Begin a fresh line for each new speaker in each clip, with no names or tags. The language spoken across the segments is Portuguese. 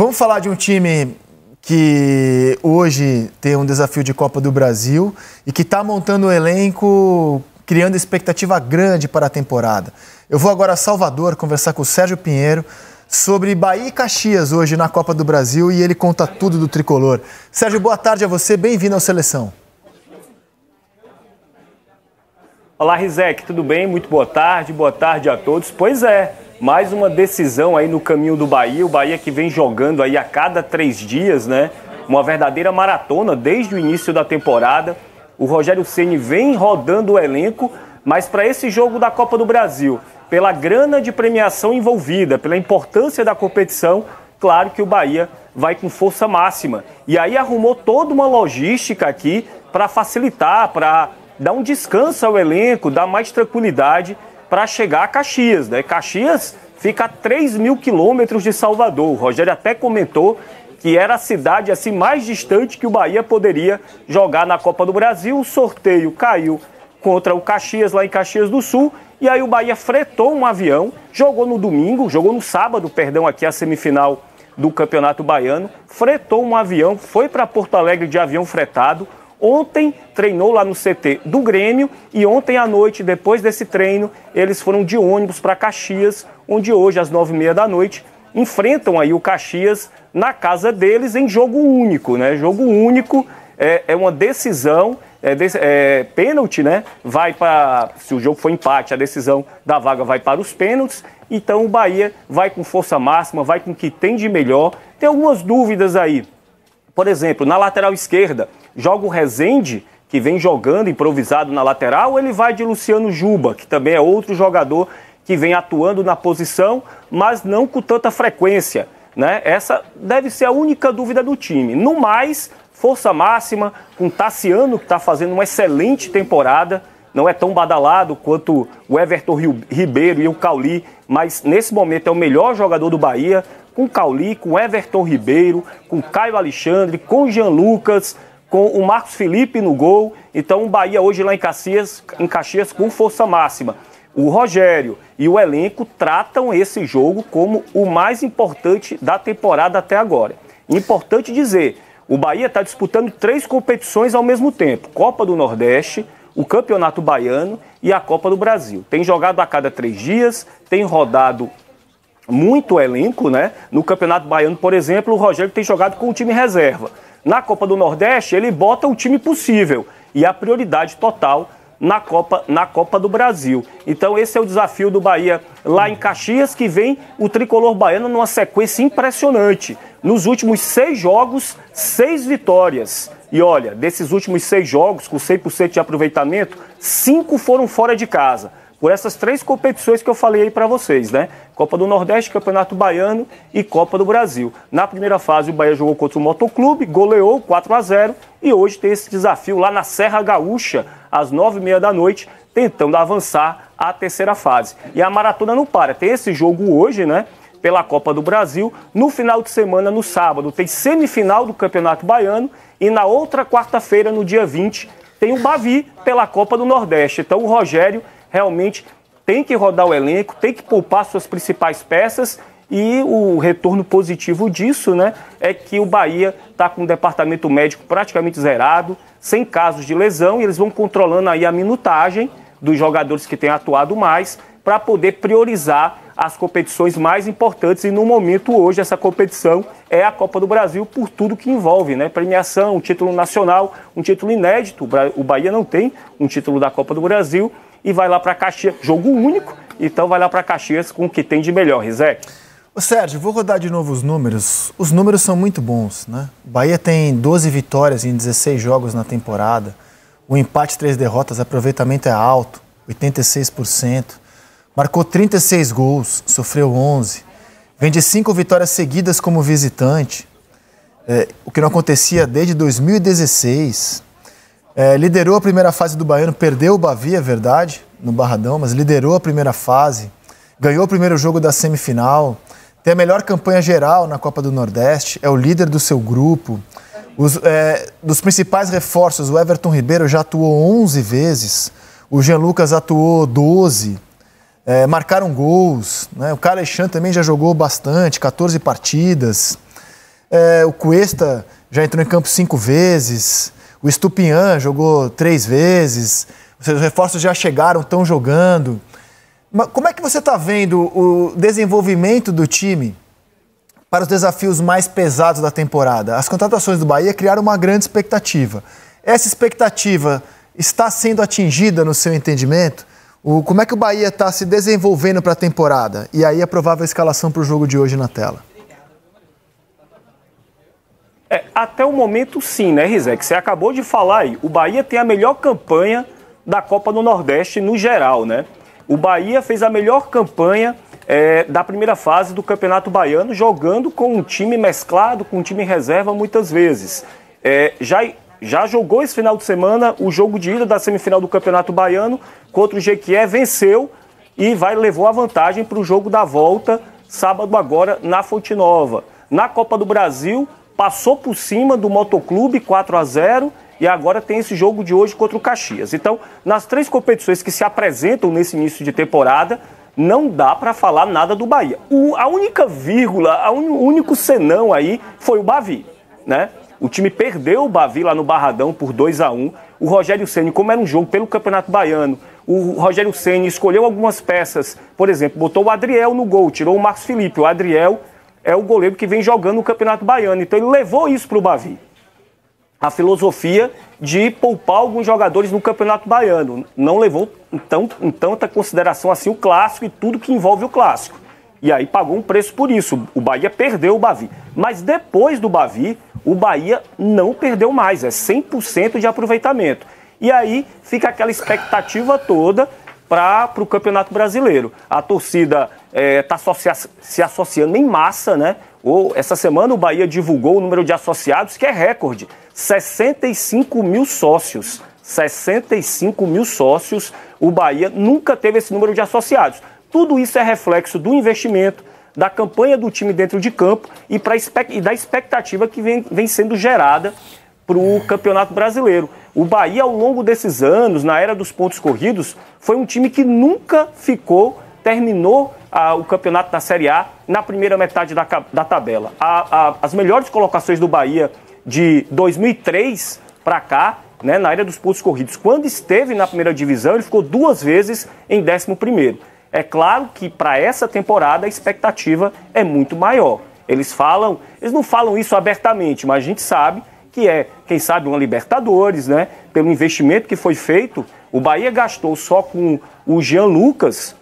Vamos falar de um time que hoje tem um desafio de Copa do Brasil e que está montando um elenco criando expectativa grande para a temporada. Eu vou agora a Salvador conversar com o Sérgio Pinheiro sobre Bahia e Caxias hoje na Copa do Brasil e ele conta tudo do tricolor. Sérgio, boa tarde a você, bem-vindo ao Seleção.
Olá, Rizek, tudo bem? Muito boa tarde, boa tarde a todos. Pois é, mais uma decisão aí no caminho do Bahia. O Bahia que vem jogando aí a cada três dias, né? Uma verdadeira maratona desde o início da temporada. O Rogério Ceni vem rodando o elenco, mas para esse jogo da Copa do Brasil, pela grana de premiação envolvida, pela importância da competição, claro que o Bahia vai com força máxima. E aí arrumou toda uma logística aqui para facilitar, para dar um descanso ao elenco, dar mais tranquilidade para chegar a Caxias. Né? Caxias fica a 3 mil quilômetros de Salvador. O Rogério até comentou que era a cidade assim mais distante que o Bahia poderia jogar na Copa do Brasil. O sorteio caiu contra o Caxias lá em Caxias do Sul e aí o Bahia fretou um avião, jogou no domingo, jogou no sábado, perdão, aqui a semifinal do Campeonato Baiano, fretou um avião, foi para Porto Alegre de avião fretado. Ontem treinou lá no CT do Grêmio e ontem à noite, depois desse treino, eles foram de ônibus para Caxias, onde hoje, às nove e meia da noite, enfrentam aí o Caxias na casa deles em jogo único, né? Jogo único é, é uma decisão, é, é, pênalti, né? Vai para. Se o jogo for empate, a decisão da vaga vai para os pênaltis. Então o Bahia vai com força máxima, vai com o que tem de melhor. Tem algumas dúvidas aí. Por exemplo, na lateral esquerda, joga o Rezende, que vem jogando improvisado na lateral, ou ele vai de Luciano Juba, que também é outro jogador que vem atuando na posição, mas não com tanta frequência. Né? Essa deve ser a única dúvida do time. No mais, força máxima, com Tassiano, que está fazendo uma excelente temporada. Não é tão badalado quanto o Everton Ribeiro e o Cauli, mas nesse momento é o melhor jogador do Bahia. Com Cauli, com Everton Ribeiro, com Caio Alexandre, com Jean Lucas, com o Marcos Felipe no gol. Então o Bahia hoje lá em Caxias, em Caxias com força máxima. O Rogério e o elenco tratam esse jogo como o mais importante da temporada até agora. Importante dizer, o Bahia está disputando três competições ao mesmo tempo: Copa do Nordeste, o Campeonato Baiano e a Copa do Brasil. Tem jogado a cada três dias, tem rodado muito elenco, né? No Campeonato Baiano, por exemplo, o Rogério tem jogado com o time reserva. Na Copa do Nordeste, ele bota o time possível e a prioridade total na Copa, na Copa do Brasil. Então esse é o desafio do Bahia lá em Caxias, que vem o tricolor baiano numa sequência impressionante. Nos últimos seis jogos, seis vitórias. E olha, desses últimos seis jogos, com 100% de aproveitamento, cinco foram fora de casa por essas três competições que eu falei aí para vocês, né? Copa do Nordeste, Campeonato Baiano e Copa do Brasil. Na primeira fase, o Bahia jogou contra o Motoclube, goleou 4 a 0 e hoje tem esse desafio lá na Serra Gaúcha, às nove e meia da noite, tentando avançar à terceira fase. E a maratona não para. Tem esse jogo hoje, né? Pela Copa do Brasil. No final de semana, no sábado, tem semifinal do Campeonato Baiano. E na outra quarta-feira, no dia 20, tem o Bavi pela Copa do Nordeste. Então o Rogério realmente tem que rodar o elenco, tem que poupar suas principais peças e o retorno positivo disso, né, é que o Bahia está com o departamento médico praticamente zerado, sem casos de lesão, e eles vão controlando aí a minutagem dos jogadores que têm atuado mais para poder priorizar as competições mais importantes e no momento hoje essa competição é a Copa do Brasil por tudo que envolve, né? Premiação, um título nacional, um título inédito. O Bahia não tem um título da Copa do Brasil e vai lá para Caxias, jogo único, então vai lá para Caxias com o que tem de melhor, Rizek.
Sérgio, vou rodar de novo os números. Os números são muito bons, né? Bahia tem 12 vitórias em 16 jogos na temporada. O empate, três derrotas, aproveitamento é alto, 86%. Marcou 36 gols, sofreu 11. Vem de cinco vitórias seguidas como visitante, é, o que não acontecia desde 2016. É, liderou a primeira fase do Baiano, perdeu o Bavi, é verdade, no Barradão, mas liderou a primeira fase, ganhou o primeiro jogo da semifinal, tem a melhor campanha geral na Copa do Nordeste, é o líder do seu grupo. Os, é, dos principais reforços, o Everton Ribeiro já atuou 11 vezes, o Jean Lucas atuou 12, é, marcaram gols, né? o Alexandre também já jogou bastante, 14 partidas. É, o Cuesta já entrou em campo cinco vezes. O Estupinhan jogou três vezes. Os reforços já chegaram, estão jogando. Mas como é que você está vendo o desenvolvimento do time para os desafios mais pesados da temporada? As contratações do Bahia criaram uma grande expectativa. Essa expectativa está sendo atingida no seu entendimento? O, como é que o Bahia está se desenvolvendo para a temporada? E aí a provável escalação para o jogo de hoje na tela.
É, até o momento, sim, né, Rizek? Você acabou de falar aí. O Bahia tem a melhor campanha da Copa do Nordeste no geral, né? O Bahia fez a melhor campanha é, da primeira fase do Campeonato Baiano, jogando com um time mesclado, com um time reserva muitas vezes. É, já, já jogou esse final de semana o jogo de ida da semifinal do Campeonato Baiano contra o Jequié, venceu e vai levou a vantagem para o jogo da volta, sábado agora, na Fonte Nova. Na Copa do Brasil, passou por cima do Motoclube 4 a 0 e agora tem esse jogo de hoje contra o Caxias. Então, nas três competições que se apresentam nesse início de temporada, não dá para falar nada do Bahia. O, a única vírgula, un, o único senão aí foi o Bavi, né? O time perdeu o Bavi lá no Barradão por 2 a 1 O Rogério Ceni, como era um jogo pelo Campeonato Baiano, o Rogério Ceni escolheu algumas peças, por exemplo, botou o Adriel no gol, tirou o Marcos Felipe. O Adriel é o goleiro que vem jogando no Campeonato Baiano. Então ele levou isso para o Bavi. A filosofia de poupar alguns jogadores no Campeonato Baiano. Não levou então, em tanta consideração assim o clássico e tudo que envolve o clássico. E aí pagou um preço por isso. O Bahia perdeu o Bavi. Mas depois do Bavi, o Bahia não perdeu mais. É 100% de aproveitamento. E aí fica aquela expectativa toda para o Campeonato Brasileiro. A torcida está é, tá se associando em massa, né? Ou, essa semana o Bahia divulgou o número de associados, que é recorde: 65 mil sócios. 65 mil sócios. O Bahia nunca teve esse número de associados. Tudo isso é reflexo do investimento, da campanha do time dentro de campo e, pra, e da expectativa que vem, vem sendo gerada para o Campeonato Brasileiro. O Bahia, ao longo desses anos, na era dos pontos corridos, foi um time que nunca ficou, terminou ah, o campeonato da Série A na primeira metade da, da tabela. A, a, as melhores colocações do Bahia de 2003 para cá, né, na era dos pontos corridos, quando esteve na primeira divisão, ele ficou duas vezes em 11. É claro que para essa temporada a expectativa é muito maior. Eles falam, eles não falam isso abertamente, mas a gente sabe que é, quem sabe, uma Libertadores, né? Pelo investimento que foi feito, o Bahia gastou só com o Jean Lucas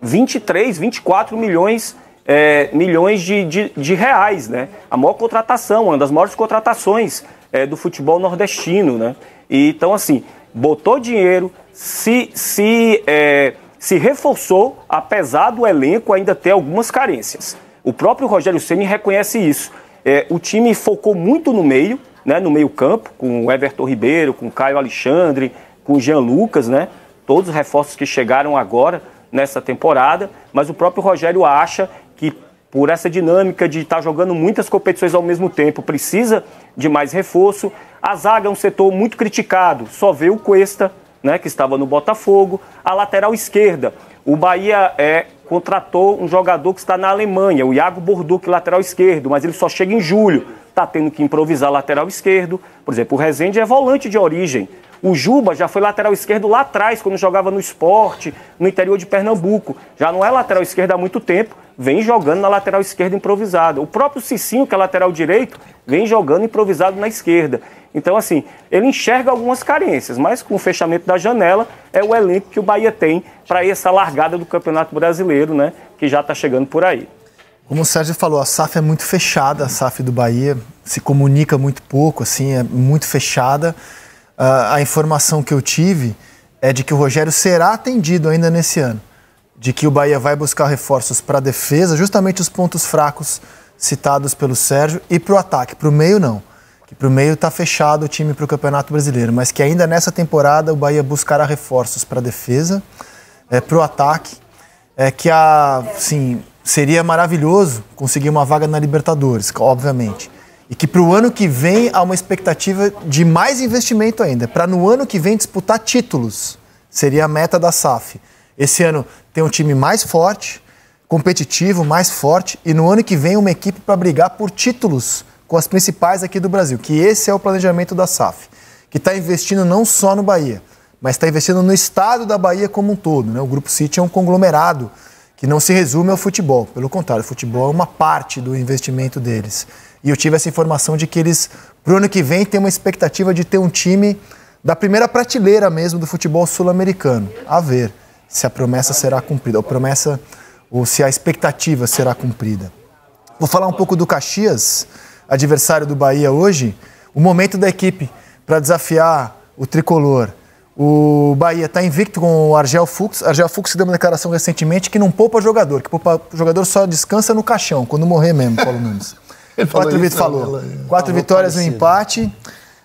23, 24 milhões, é, milhões de, de, de, reais, né? A maior contratação, uma das maiores contratações é, do futebol nordestino, né? E, então, assim, botou dinheiro, se, se, é, se reforçou, apesar do elenco ainda ter algumas carências. O próprio Rogério Ceni reconhece isso. É, o time focou muito no meio, né, no meio-campo, com o Everton Ribeiro, com o Caio Alexandre, com o Jean Lucas, né? Todos os reforços que chegaram agora nessa temporada, mas o próprio Rogério acha que por essa dinâmica de estar tá jogando muitas competições ao mesmo tempo, precisa de mais reforço. A zaga é um setor muito criticado, só vê o Cuesta, né, que estava no Botafogo. A lateral esquerda, o Bahia é, contratou um jogador que está na Alemanha, o Iago Borduc, lateral esquerdo, mas ele só chega em julho está tendo que improvisar lateral esquerdo. Por exemplo, o Rezende é volante de origem. O Juba já foi lateral esquerdo lá atrás, quando jogava no esporte, no interior de Pernambuco. Já não é lateral esquerdo há muito tempo, vem jogando na lateral esquerda improvisada. O próprio Cicinho, que é lateral direito, vem jogando improvisado na esquerda. Então, assim, ele enxerga algumas carências, mas com o fechamento da janela, é o elenco que o Bahia tem para essa largada do Campeonato Brasileiro, né? Que já está chegando por aí.
Como o Sérgio falou, a SAF é muito fechada, a SAF do Bahia se comunica muito pouco, assim, é muito fechada. Uh, a informação que eu tive é de que o Rogério será atendido ainda nesse ano, de que o Bahia vai buscar reforços para a defesa, justamente os pontos fracos citados pelo Sérgio, e para o ataque. Para o meio, não. Que para o meio está fechado o time para o Campeonato Brasileiro, mas que ainda nessa temporada o Bahia buscará reforços para a defesa, é, para o ataque, é, que a, seria maravilhoso conseguir uma vaga na Libertadores, obviamente. E que para o ano que vem há uma expectativa de mais investimento ainda, para no ano que vem disputar títulos. Seria a meta da SAF. Esse ano tem um time mais forte, competitivo, mais forte, e no ano que vem uma equipe para brigar por títulos com as principais aqui do Brasil, que esse é o planejamento da SAF, que está investindo não só no Bahia, mas está investindo no estado da Bahia como um todo. Né? O Grupo City é um conglomerado que não se resume ao futebol. Pelo contrário, o futebol é uma parte do investimento deles. E eu tive essa informação de que eles, para o ano que vem, têm uma expectativa de ter um time da primeira prateleira mesmo do futebol sul-americano. A ver se a promessa será cumprida, ou promessa, ou se a expectativa será cumprida. Vou falar um pouco do Caxias, adversário do Bahia hoje. O momento da equipe para desafiar o tricolor. O Bahia está invicto com o Argel Fux. Argel Fux deu uma declaração recentemente que não poupa jogador, que poupa jogador só descansa no caixão, quando morrer mesmo, Paulo Nunes. Quatro, falou. Quatro vitórias e um empate.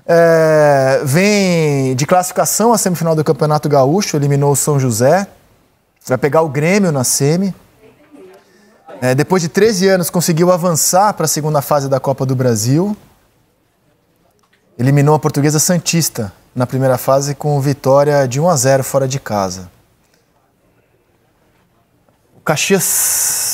É, vem de classificação à semifinal do Campeonato Gaúcho, eliminou o São José. Vai pegar o Grêmio na semi. É, depois de 13 anos, conseguiu avançar para a segunda fase da Copa do Brasil. Eliminou a Portuguesa Santista na primeira fase com vitória de 1 a 0 fora de casa. O Caxias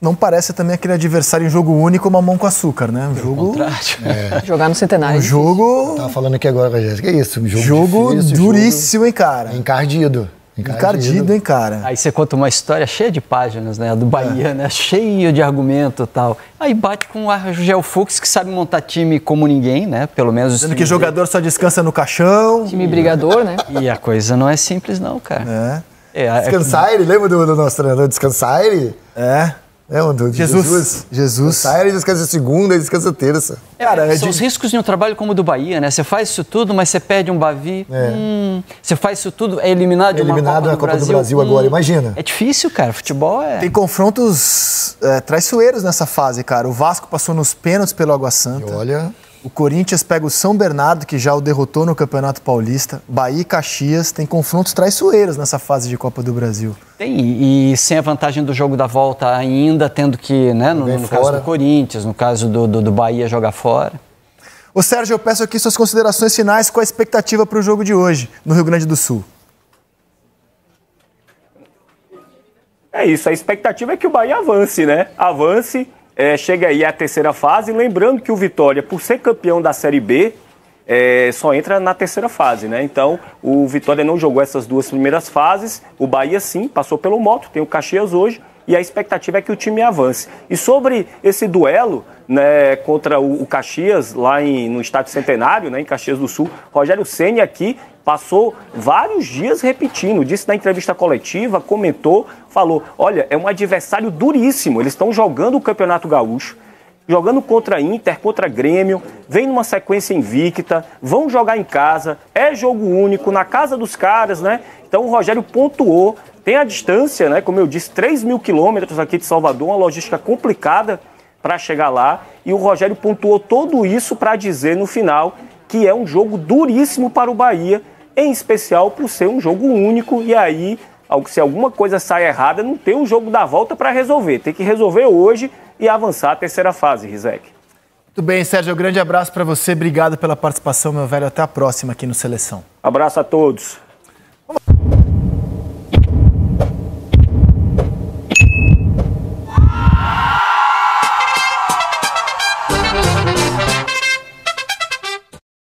não parece também aquele adversário em jogo único, mamão com açúcar, né? Um jogo.
É. Jogar no centenário.
Um jogo.
Tava falando aqui agora, Jéssica. Que é isso? Um
jogo, jogo difícil, duríssimo, jogo hein, cara?
Encardido.
Encardido, Encardido, hein, cara?
Aí você conta uma história cheia de páginas, né? Do Bahia, é. né? Cheio de argumento e tal. Aí bate com o Argel Fux, que sabe montar time como ninguém, né? Pelo menos...
Dizendo que jogador só descansa no caixão.
Time brigador, né? E a coisa não é simples não, cara.
É. é Descansar ele, lembra do, do nosso treinador Descansar ele?
É.
É, do
Jesus. Jesus. Jesus.
Sai, ele descansa segunda, ele descansa terça.
É, Cara, é são de... os riscos de um trabalho como o do Bahia, né? Você faz isso tudo, mas você perde um Bavi. É. Hum, você faz isso tudo, é eliminado de uma eliminado Copa, do, Copa Brasil. do Brasil
agora, hum, imagina.
É difícil, cara. Futebol é...
Tem confrontos é, traiçoeiros nessa fase, cara. O Vasco passou nos pênaltis pelo Água Santa.
E olha...
O Corinthians pega o São Bernardo, que já o derrotou no Campeonato Paulista. Bahia e Caxias tem confrontos traiçoeiros nessa fase de Copa do Brasil.
Tem, e sem a vantagem do jogo da volta ainda, tendo que, né, no, no caso do Corinthians, no caso do, do, do Bahia, jogar fora.
Ô Sérgio, eu peço aqui suas considerações finais com a expectativa para o jogo de hoje, no Rio Grande do Sul.
É isso, a expectativa é que o Bahia avance, né? Avance é, chega aí à terceira fase. Lembrando que o Vitória, por ser campeão da Série B, é, só entra na terceira fase, né? Então, o Vitória não jogou essas duas primeiras fases. O Bahia, sim, passou pelo moto, tem o Caxias hoje. E a expectativa é que o time avance. E sobre esse duelo né, contra o, o Caxias, lá em, no Estádio Centenário, né, em Caxias do Sul, Rogério Ceni aqui passou vários dias repetindo, disse na entrevista coletiva, comentou, falou: olha, é um adversário duríssimo, eles estão jogando o Campeonato Gaúcho, jogando contra Inter, contra Grêmio, vem numa sequência invicta, vão jogar em casa, é jogo único, na casa dos caras, né? Então o Rogério pontuou, tem a distância, né? Como eu disse, 3 mil quilômetros aqui de Salvador, uma logística complicada para chegar lá, e o Rogério pontuou tudo isso para dizer no final que é um jogo duríssimo para o Bahia em especial por ser um jogo único e aí, se alguma coisa sai errada, não tem um jogo da volta para resolver. Tem que resolver hoje e avançar a terceira fase, Rizek.
Muito bem, Sérgio. Um grande abraço para você. Obrigado pela participação, meu velho. Até a próxima aqui no Seleção.
Abraço a todos.